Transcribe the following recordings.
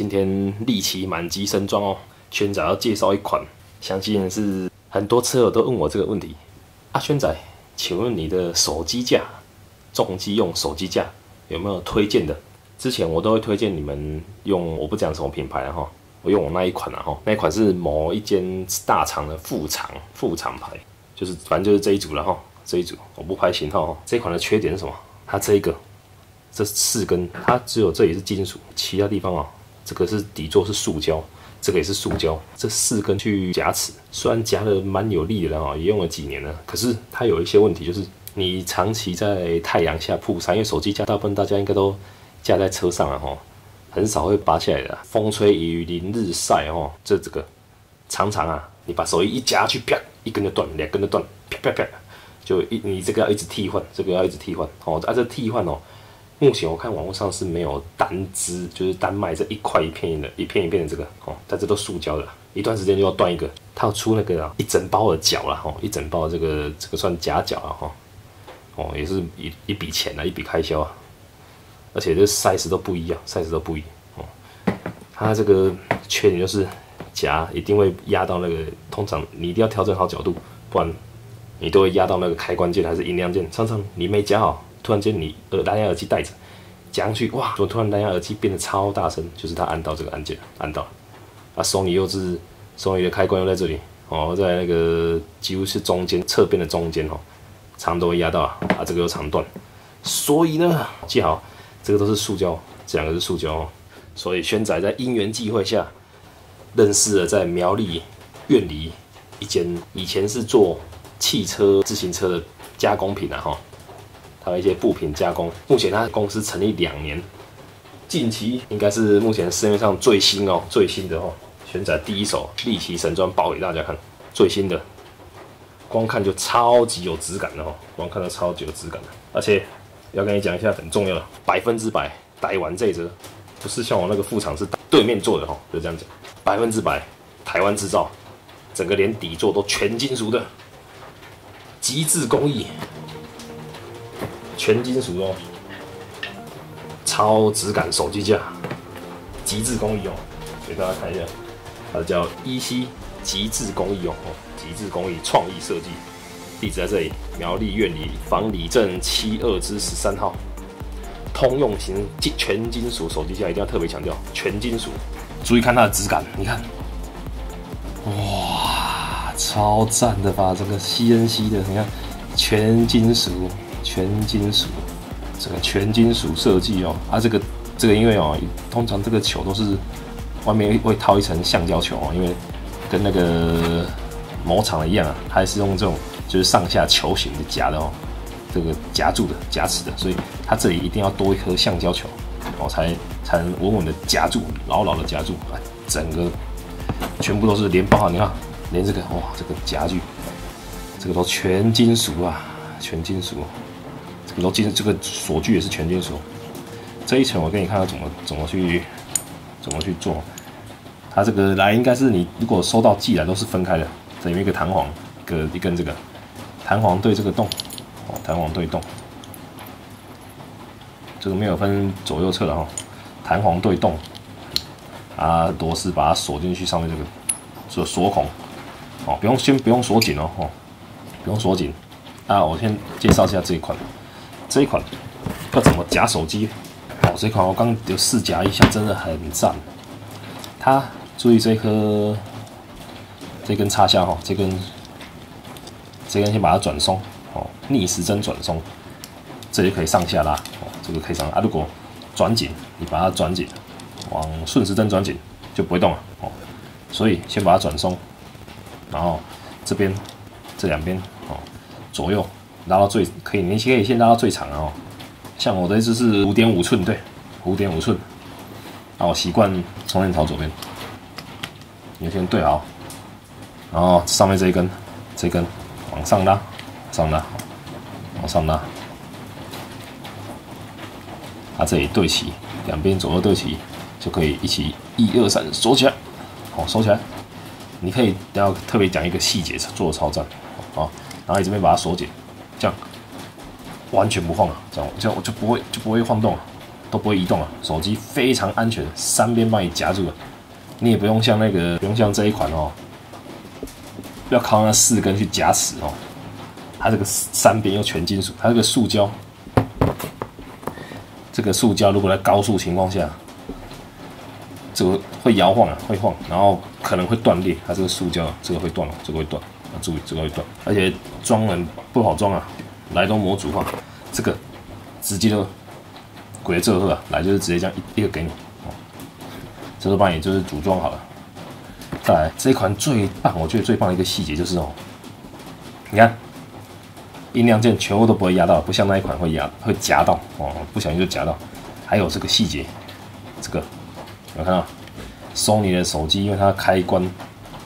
今天利奇满级升装哦，轩仔要介绍一款，相信是很多车友都问我这个问题。阿轩仔，请问你的手机架，重机用手机架有没有推荐的？之前我都会推荐你们用，我不讲什么品牌哈，我用我那一款了哈，那一款是某一间大厂的副厂副厂牌，就是反正就是这一组了哈，这一组我不拍型号哈。这款的缺点是什么？它这一个。这四根，它只有这里是金属，其他地方啊，这个是底座是塑胶，这个也是塑胶。这四根去夹齿，虽然夹的蛮有力的啊，也用了几年了，可是它有一些问题，就是你长期在太阳下曝晒，因为手机架大部分大家应该都架在车上啊，哈，很少会拔下来的。风吹雨淋日晒哦，这这个常常啊，你把手机一夹去，啪，一根就断，两根就断，啪啪啪，就一你这个要一直替换，这个要一直替换哦，啊这替换哦。目前我看网络上是没有单支，就是单卖这一块一片的、一片一片的这个哦，但这都塑胶的，一段时间就要断一个。它要出那个啊，一整包的脚了哈，一整包这个这个算夹脚了哈，哦，也是一一笔钱啊，一笔开销啊，而且这 size 都不一样，size 都不一样哦。它这个缺点就是夹一定会压到那个，通常你一定要调整好角度，不然你都会压到那个开关键还是音量键，常常你没夹好。突然间，你耳蓝牙耳机戴着，夹上去，哇！怎么突然蓝牙耳机变得超大声？就是他按到这个按键，按到。啊，索尼又是索尼的开关又在这里，哦，在那个几乎是中间侧边的中间哦，长都会压到啊，啊，这个又长断。所以呢，记好，这个都是塑胶，这两个是塑胶哦。所以轩仔在因缘际会下，认识了在苗栗苑里一间以前是做汽车自行车的加工品啊，哈。还有一些布品加工。目前它公司成立两年，近期应该是目前市面上最新哦，最新的哦，选择第一手立奇神装包给大家看，最新的，光看就超级有质感的哦，光看到超级有质感的。而且要跟你讲一下很重要的，百分之百台湾这只，不是像我那个副厂是对面做的哈，就这样讲，百分之百台湾制造，整个连底座都全金属的，极致工艺。全金属哦，超质感手机架，极致工艺哦，给大家看一下，它叫一西极致工艺哦，极致工艺创意设计，地址在这里，苗栗苑里房里镇七二之十三号，通用型全金属手机架，一定要特别强调。全金属，注意看它的质感，你看，哇，超赞的吧，这个 CNC 的，你看。全金属。全金属，这个全金属设计哦，啊，这个这个因为哦，通常这个球都是外面会套一层橡胶球哦，因为跟那个某厂的一样啊，还是用这种就是上下球形的夹的哦，这个夹住的夹持的，所以它这里一定要多一颗橡胶球哦，才才能稳稳的夹住，牢牢的夹住啊，整个全部都是连包好，你看连这个哇，这个夹具，这个都全金属啊，全金属。然后其实这个锁具也是全金属。这一层我给你看看怎么怎么去怎么去做。它这个来应该是你如果收到寄来都是分开的，这有一个弹簧，一个一根这个弹簧对这个洞，哦，弹簧对洞。这个没有分左右侧的哈，弹簧对洞。啊，螺丝把它锁进去上面这个锁锁孔，哦，不用先不用锁紧哦，哦，不用锁紧。啊，我先介绍一下这一款。这一款要怎么夹手机？哦，这款我刚有试夹一下，真的很赞。它注意这颗这根插销哈，这根这根先把它转松哦，逆时针转松，这里可以上下拉哦，这个可以上啊。如果转紧，你把它转紧，往顺时针转紧就不会动了哦。所以先把它转松，然后这边这两边哦，左右。拉到最可以，你可以先拉到最长哦。像我的一只是五点五寸，对，五点五寸。那我习惯充电朝左边，你先对好。然后上面这一根，这根往上拉，上拉，往上拉。它这里对齐，两边左右对齐，就可以一起一二三锁起来。好，锁起来。你可以要特别讲一个细节，做的超赞啊。然后你这边把它锁紧。这样完全不晃了，这样这样我就不会就不会晃动了，都不会移动啊，手机非常安全，三边帮你夹住了，你也不用像那个不用像这一款哦，要靠那四根去夹死哦，它这个三边又全金属，它这个塑胶，这个塑胶如果在高速情况下，这个会摇晃啊，会晃，然后可能会断裂，它这个塑胶这个会断哦，这个会断，要注意这个会断，而且装人不好装啊，来都模组化，这个直接就。鬼这个来就是直接这样一一个给你，哦，这都帮你就是组装好了。再来这一款最棒，我觉得最棒的一个细节就是哦，你看音量键全部都不会压到，不像那一款会压会夹到哦，不小心就夹到。还有这个细节，这个有看到？收你的手机，因为它开关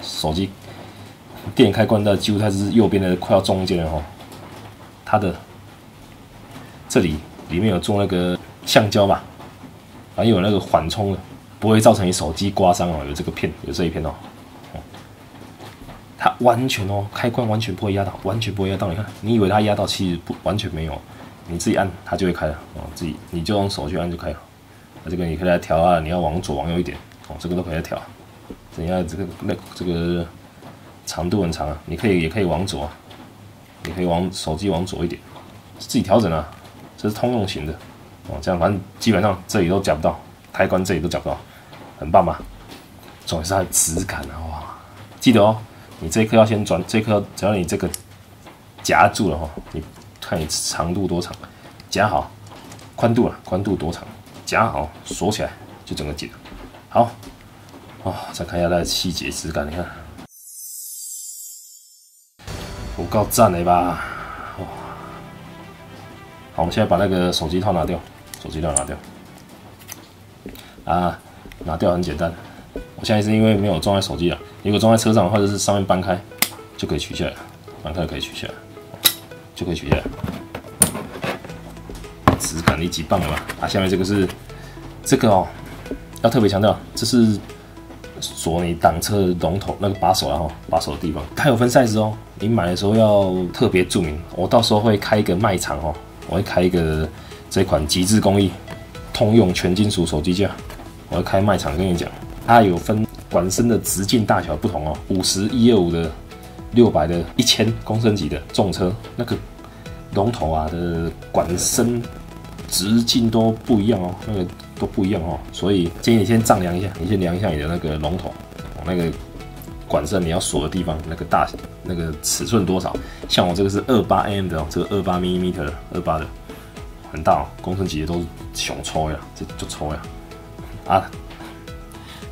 手机电开关的几乎它是右边的快要中间哦，它的这里里面有做那个。橡胶嘛，还有那个缓冲的，不会造成你手机刮伤哦。有这个片，有这一片哦。它完全哦，开关完全不会压到，完全不会压到。你看，你以为它压到，其实不完全没有。你自己按，它就会开了哦。自己你就用手去按就开了。那这个你可以来调啊，你要往左往右一点哦，这个都可以来调。等下这个那这个长度很长啊，你可以也可以往左，你可以往手机往左一点，自己调整啊。这是通用型的。哦，这样反正基本上这里都夹不到，开关这里都夹不到，很棒吧？重点是它的质感啊！哇，记得哦，你这一颗要先转，这颗只要你这个夹住了哈，你看你长度多长，夹好，宽度啊，宽度多长，夹好锁起来就整个紧了。好，哦，再看一下它的细节质感，你看，不够赞的吧？哇，好，我们现在把那个手机套拿掉。手机套拿掉啊！拿掉很简单。我现在是因为没有装在手机了，如果装在车上或者是上面搬开，就可以取下来，搬开可以取下来，就可以取下来。质感一级棒了吧？啊，下面这个是这个哦，要特别强调，这是锁你挡车龙头那个把手然后把手的地方，它有分 size 哦。你买的时候要特别注明，我到时候会开一个卖场哦，我会开一个。这款极致工艺，通用全金属手机架，我要开卖场跟你讲，它有分管身的直径大小不同哦，五十一二五的、六百的、一千公升级的重车，那个龙头啊的管身直径都不一样哦，那个都不一样哦，所以建议你先丈量一下，你先量一下你的那个龙头，那个管上你要锁的地方那个大那个尺寸多少？像我这个是二八 m 的哦，这个二八 mm 的二八的。很大哦，工程级的都是熊抽呀，这就抽呀，啊，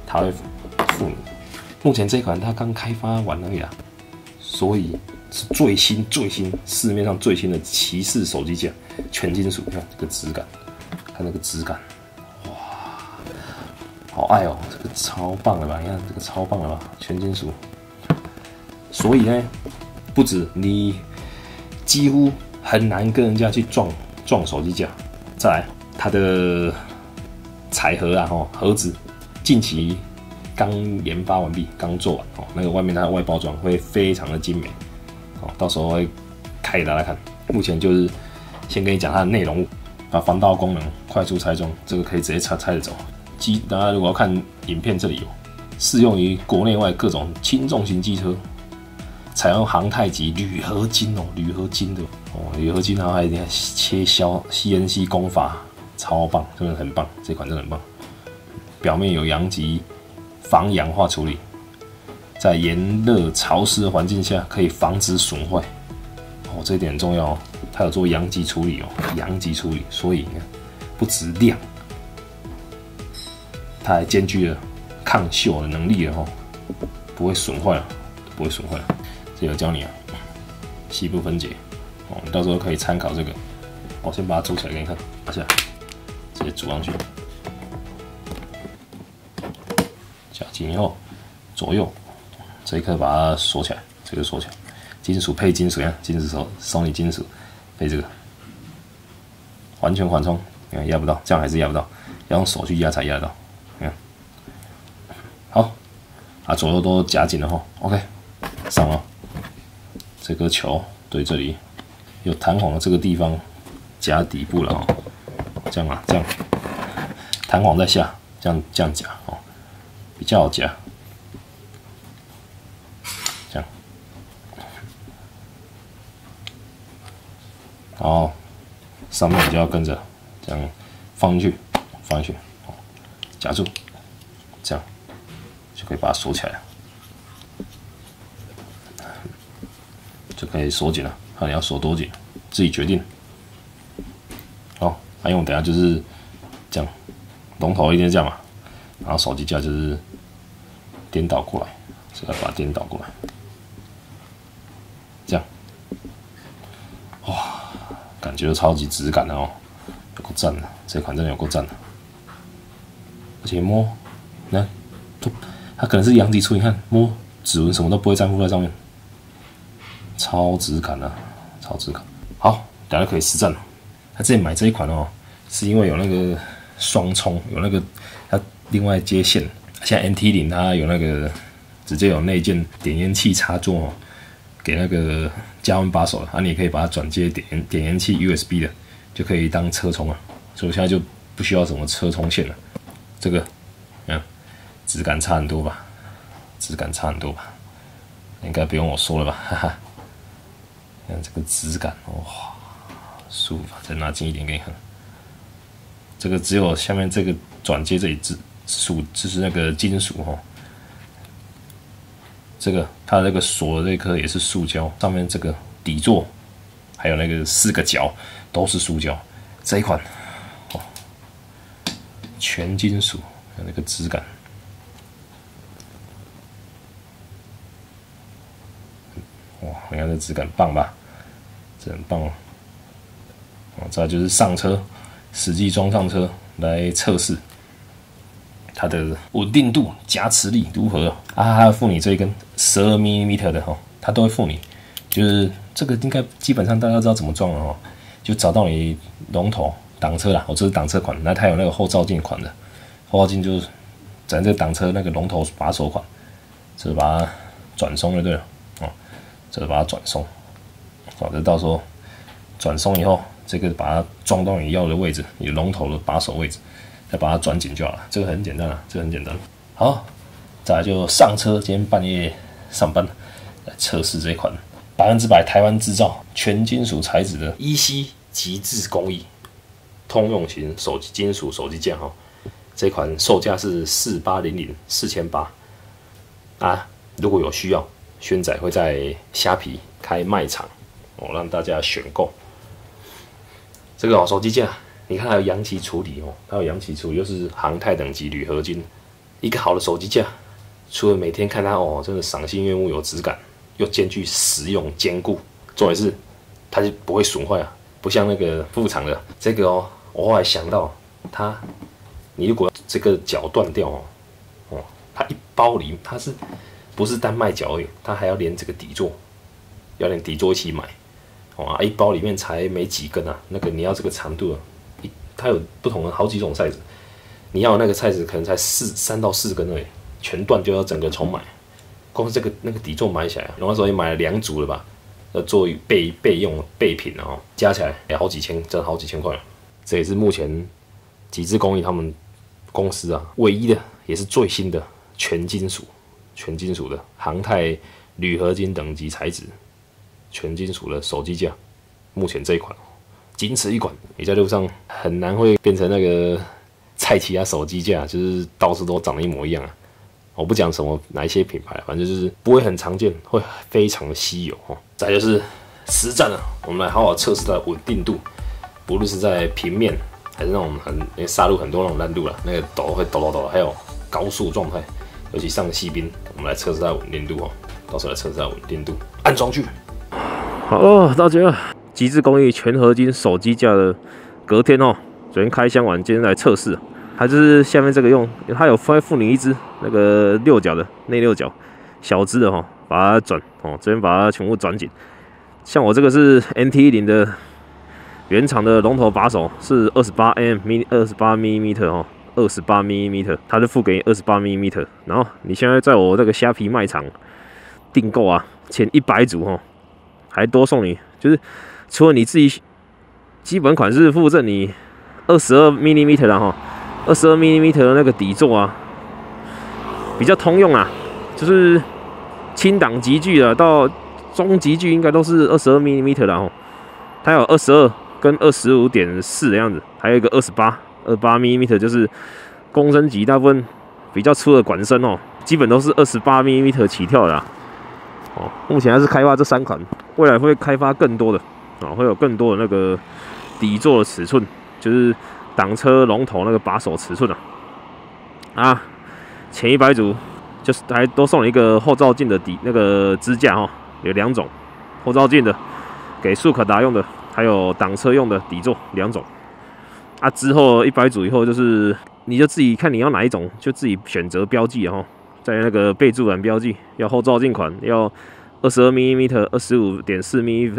他会付你。目前这款它刚开发完而已啊，所以是最新最新市面上最新的骑士手机架，全金属，看这个质感，看那个质感，好爱哦，这个超棒的吧？你看这个超棒的吧？全金属，所以呢，不止你几乎很难跟人家去撞。撞手机架，再来它的彩盒啊，吼盒子，近期刚研发完毕，刚做完哦，那个外面它的外包装会非常的精美，哦，到时候会开给大家看。目前就是先跟你讲它的内容物，把防盗功能快速拆装，这个可以直接拆拆着走。机大家如果要看影片，这里有，适用于国内外各种轻重型机车。采用航太级铝合金哦，铝合金的哦，铝合金，然后还切削 CNC 工法，超棒，真的很棒，这款真的很棒。表面有阳极防氧化处理，在炎热潮湿的环境下可以防止损坏哦，这一点很重要哦。它有做阳极处理哦，阳极处理，所以你看不止亮，它还兼具了抗锈的能力哦，不会损坏，不会损坏。这个教你啊，细部分解哦，你到时候可以参考这个。我先把它组起来给你看，拿下，直接组上去，夹紧以后，左右这一颗把它锁起来，这个锁起来，金属配金属呀，金属手收你金属配这个，完全缓冲，你看压不到，这样还是压不到，要用手去压才压得到，你看，好，啊左右都夹紧了哈，OK，上了。这个球对这里有弹簧的这个地方夹底部了哦，这样啊，这样。弹簧在下，这样这样夹哦，比较好夹。这样，然后上面就要跟着这样放进去，放进去，夹住，就可以把它锁起来了，就可以锁紧了。看你要锁多紧，自己决定。好，那因为我等下就是这样，龙头一定是这样嘛，然后手机架就是颠倒过来，这个把它颠倒过来，这样，哇，感觉超级质感的哦，有够赞的，这款真的有够赞的，而且摸，看，它可能是阳极处，你看摸指纹什么都不会粘附在上面，超质感的。超质感，好，大家可以实战了。他之前买这一款哦，是因为有那个双充，有那个它另外接线。现在 NT 零它有那个直接有内建点烟器插座哦，给那个加温把手了。啊，你也可以把它转接点点烟器 USB 的，就可以当车充啊。所以现在就不需要什么车充线了。这个，质感差很多吧？质感差很多吧？应该不用我说了吧？哈哈。看这个质感，哇，舒服！再拿近一点给你看，这个只有下面这个转接这里是属，就是那个金属哈。这个它的那个锁的这颗也是塑胶，上面这个底座还有那个四个角都是塑胶。这一款，哦，全金属，看那个质感，哇，你看这质感棒吧？这很棒哦！哦，再就是上车，实际装上车来测试它的稳定度、夹持力如何啊？还要附你这一根十二 mm 的哈，它都会附你。就是这个应该基本上大家知道怎么装了哦，就找到你龙头挡车啦。我这是挡车款，那它有那个后照镜款的，后照镜就是咱这挡车那个龙头把手款，就是把它转松就对了哦，就是把它转松。好的，到时候转松以后，这个把它装到你要的位置，你龙头的把手位置，再把它转紧就好了。这个很简单啊，这个很简单。好，再来就上车。今天半夜上班来测试这款百分之百台湾制造、全金属材质的 EC 极致工艺通用型手机金属手机架哈。这款售价是四八零零四千八啊。如果有需要，轩仔会在虾皮开卖场。哦，让大家选购这个哦，手机架，你看它有阳极处理哦，它有阳极处理，又是航太等级铝合金，一个好的手机架，除了每天看它哦，真的赏心悦目有质感，又兼具实用坚固，重点是它就不会损坏啊，不像那个副厂的这个哦，我后来想到它，你如果这个角断掉哦，哦，它一包里它是不是单卖脚而已，它还要连这个底座，要连底座一起买。哇，一包里面才没几根啊！那个你要这个长度，一它有不同的好几种 size，你要那个 size 可能才四三到四根而已，全断就要整个重买。光是这个那个底座买起来，然后说也买了两组了吧，要做备备用备品哦，加起来也好几千，真好几千块。这也是目前极致工艺他们公司啊唯一的，也是最新的全金属、全金属的航太铝合金等级材质。全金属的手机架，目前这一款仅此一款，你在路上很难会变成那个菜奇啊手机架，就是到处都长得一模一样啊。我不讲什么哪一些品牌，反正就是不会很常见，会非常的稀有哦。再就是实战了，我们来好好测试它的稳定度，不论是在平面还是那种很杀入很多那种难度了，那个抖会抖抖抖，还有高速状态，尤其上细冰，我们来测试它的稳定度哦。到时候来测试它的稳定度，安装去。好，大家极致工艺全合金手机架的隔天哦，昨天开箱完，今天来测试。还是下面这个用，它有附附你一只那个六角的内六角小只的哈，把它转哦，这边把它全部转紧。像我这个是 NT 一零的原厂的龙头把手，是二十八 m m 二十八 mm 哦，二十八 mm，它就付给二十八 mm。然后你现在在我这个虾皮卖场订购啊，前一百组哈。还多送你，就是除了你自己基本款式附赠你二十二 mmeter 的哈，二十二 mm 的那个底座啊，比较通用啊，就是轻档级距的到中级距应该都是二十二 mm 的哦。它有二十二跟二十五点四的样子，还有一个二十八二八 mm 就是公升级，大部分比较粗的管身哦，基本都是二十八 mm 起跳的哦。目前还是开发这三款，未来会开发更多的啊，会有更多的那个底座的尺寸，就是挡车龙头那个把手尺寸啊。啊，前一百组就是还多送了一个后照镜的底那个支架哦，有两种后照镜的。给速可达用的，还有挡车用的底座两种。啊，之后一百组以后，就是你就自己看你要哪一种，就自己选择标记哈，在那个备注栏标记，要后照镜款，要二十二 mm、二十五点四 mm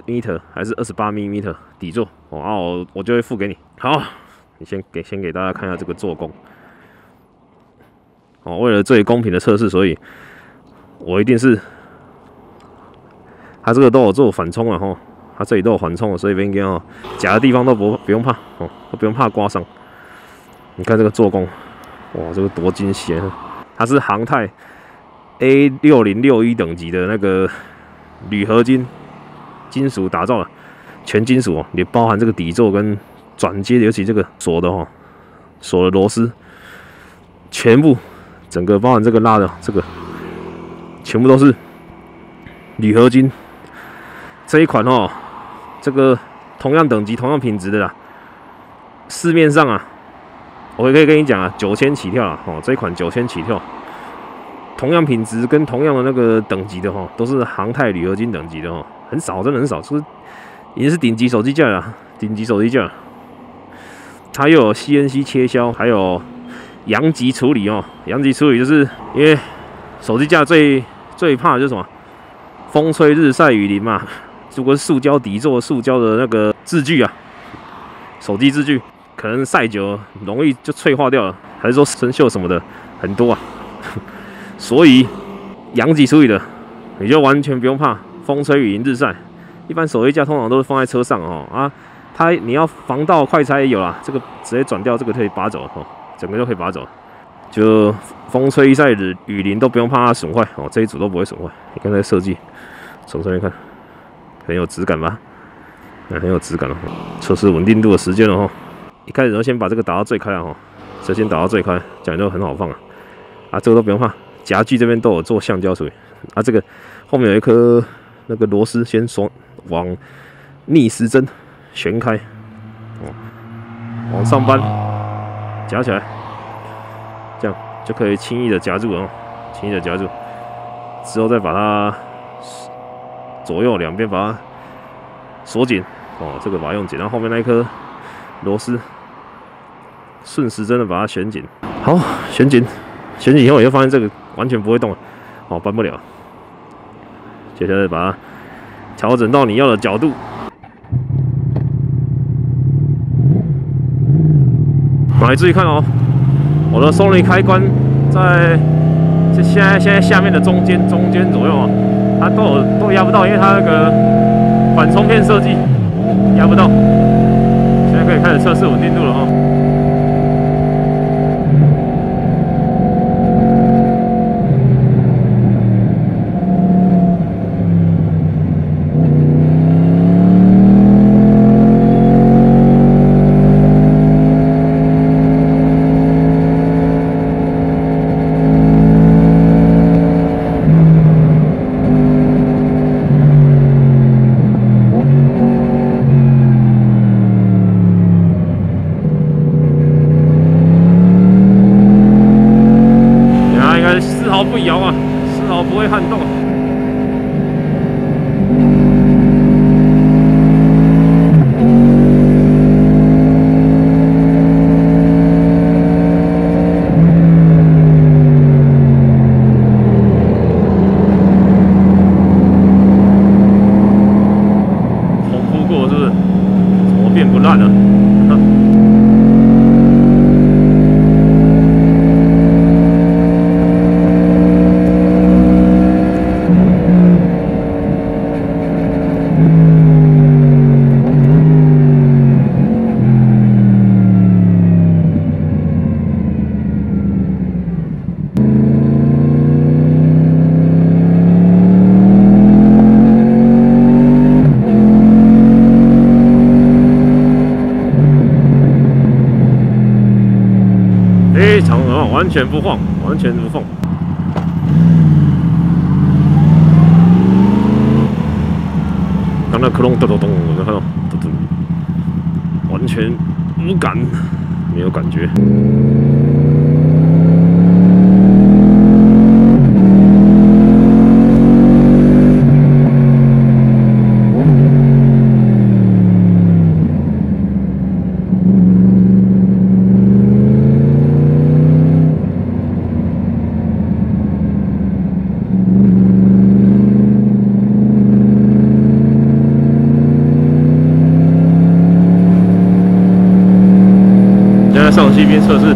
还是二十八 mm 底座哦，我就会付给你。好，你先给先给大家看一下这个做工。哦，为了最公平的测试，所以我一定是，它这个都有做反冲了哈。它这里都有缓冲，所以别惊哦，夹的地方都不不用怕哦，都不用怕刮伤。你看这个做工，哇，这个多精细！它是航太 A 六零六一等级的那个铝合金金属打造的，全金属哦，也包含这个底座跟转接，尤其这个锁的哈，锁的螺丝，全部整个包含这个拉的这个，全部都是铝合金这一款哦。这个同样等级、同样品质的啦，市面上啊，我也可以跟你讲啊，九千起跳啊，哦，这一款九千起跳，同样品质跟同样的那个等级的哈，都是航太铝合金等级的哦，很少，真的很少，是已经是顶级手机架了，顶级手机架，它又有 CNC 切削，还有阳极处理哦，阳极处理就是因为手机架最最怕就是什么，风吹日晒雨淋嘛。如果是塑胶底座、塑胶的那个字具啊，手机字具可能晒久容易就脆化掉了，还是说生锈什么的很多啊。所以阳极处理的，你就完全不用怕风吹雨淋日晒。一般手机架通常都是放在车上哦啊，它你要防盗快拆也有啦，这个直接转掉，这个可以拔走哦，整个都可以拔走，就风吹日晒雨雨淋都不用怕它损坏哦，这一组都不会损坏。你看这设计，从这边看。很有质感吧？那很有质感了。测试稳定度的时间了哈。一开始要先把这个打到最开了哈，首先打到最开，讲究很好放啊。啊，这个都不用怕，夹具这边都有做橡胶处理。啊，这个后面有一颗那个螺丝，先双往逆时针旋开，哦，往上扳，夹起来，这样就可以轻易的夹住了，轻易的夹住，之后再把它。左右两边把它锁紧哦，这个把它用紧，然后后面那一颗螺丝顺时针的把它旋紧，好，旋紧，旋紧以后你就发现这个完全不会动了，哦，搬不了。接下来把它调整到你要的角度，来注意看哦，我的松离开关在这现在现在下面的中间中间左右啊。它都有都压不到，因为它那个缓冲片设计压不到。现在可以开始测试稳定度了哦毫不摇啊，丝毫不会撼动。完。全不晃，完全不晃。刚那克隆咚咚咚，我就看到咚咚，完全无感，没有感觉。现在上西边测试。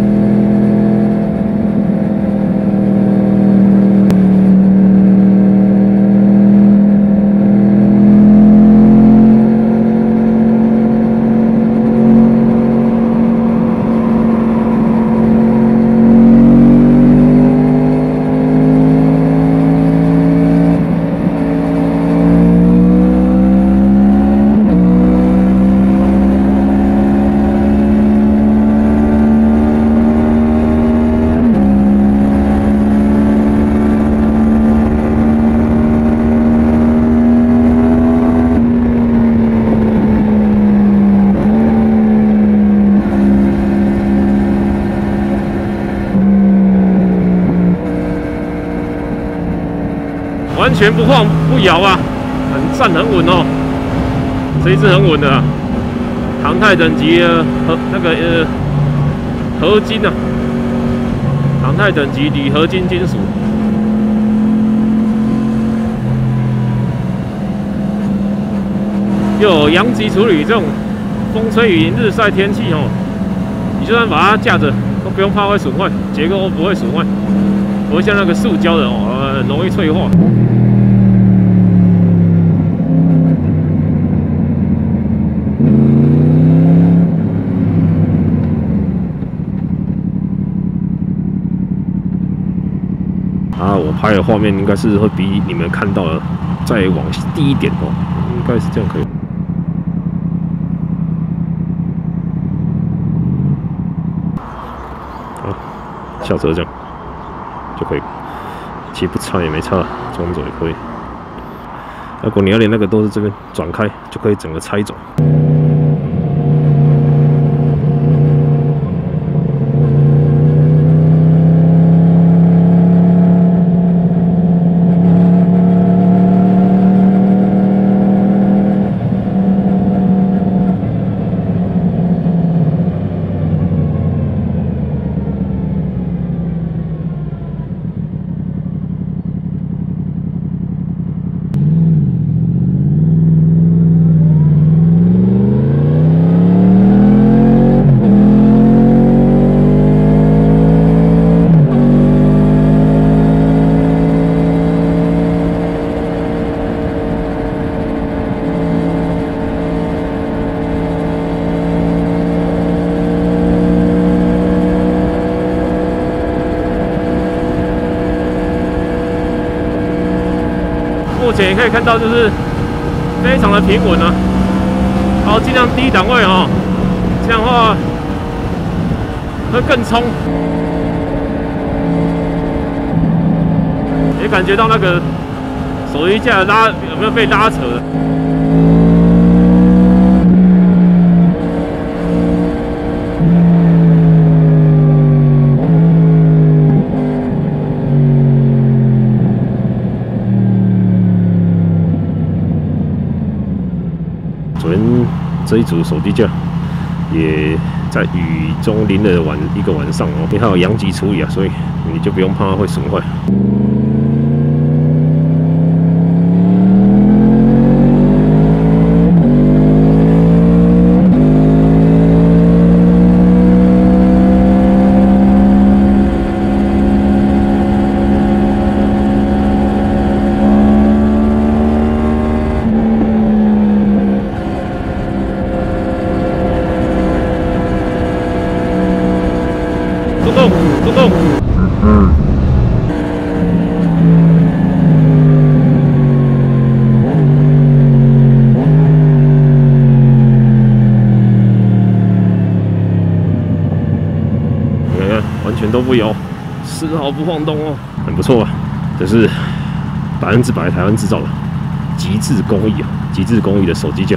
完全不晃不摇啊，很站很稳哦，这一次很稳的、啊，航太等级的合那个呃合金啊，航太等级铝合金金属，又有阳极处理这种风吹雨淋日晒天气哦，你就算把它架着，都不用怕会损坏，结构都不会损坏，不会像那个塑胶的哦，呃容易脆化。啊，我拍的画面应该是会比你们看到的再往低一点哦，应该是这样可以。好，下车这样就可以，其实不差也没差，装走也可以。如果你要连那个都是这边转开，就可以整个拆走。目前也可以看到，就是非常的平稳啊。好，尽量低档位哦，这样的话会更冲，也感觉到那个手一架拉有没有被拉扯的。昨天这一组手机架也在雨中淋了晚一个晚上哦，因为它有阳极处理啊，所以你就不用怕会损坏。动动动动。你看看，完全都不摇，丝毫不晃动哦，很不错啊，这是百分之百台湾制造的极致工艺啊，极致工艺的手机架，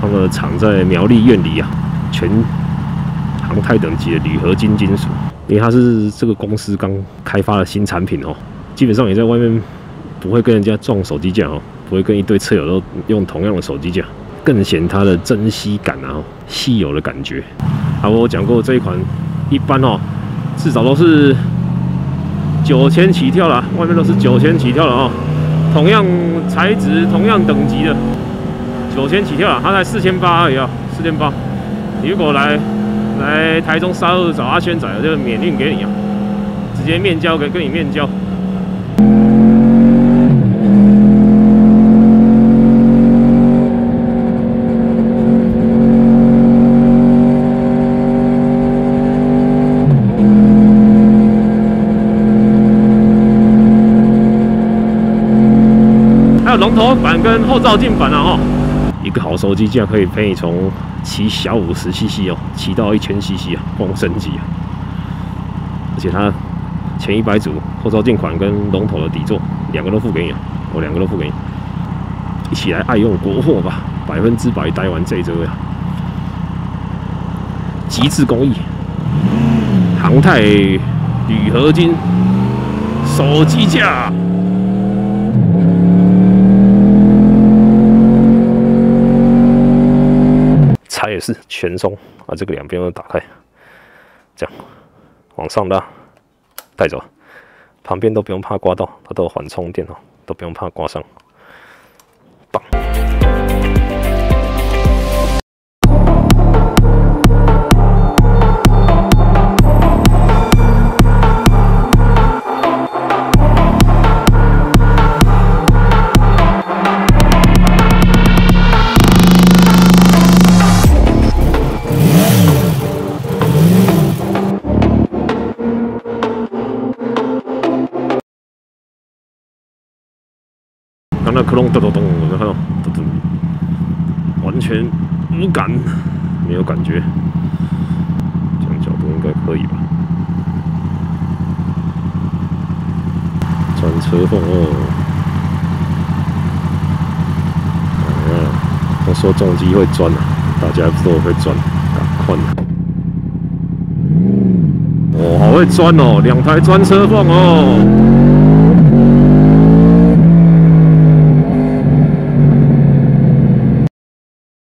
他们的厂在苗栗苑里啊，全航太等级的铝合金金属，因为它是这个公司刚开发的新产品哦，基本上也在外面不会跟人家撞手机架哦，不会跟一堆车友都用同样的手机架，更显它的珍稀感啊，稀有的感觉。啊，我讲过这一款一般哦，至少都是九千起跳了，外面都是九千起跳了啊。同样材质、同样等级的九千起跳了，它才四千八而已啊，四千八。你如果来来台中沙二找阿轩仔，我就免运给你啊，直接面交给跟你面交。板跟后照镜板啊，哈，一个好手机架可以陪你从骑小五十 CC 哦，骑到一千 CC 啊，光升级啊！而且它前一百组后照镜款跟龙头的底座，两个都付给你，我两个都付给你，一起来爱用国货吧，百分之百待完这一折呀！极致工艺，航太铝合金手机架。也是全松啊，这个两边都打开，这样往上拉，带走，旁边都不用怕刮到，它都有缓冲垫哦，都不用怕刮伤，棒。隆咚咚咚，然后？咚咚，完全无感，没有感觉。这样角度应该可以吧？转车缝哦。啊，我说重机会钻啊，大家不都会钻，赶快！哦，好会钻哦，两台钻车缝哦。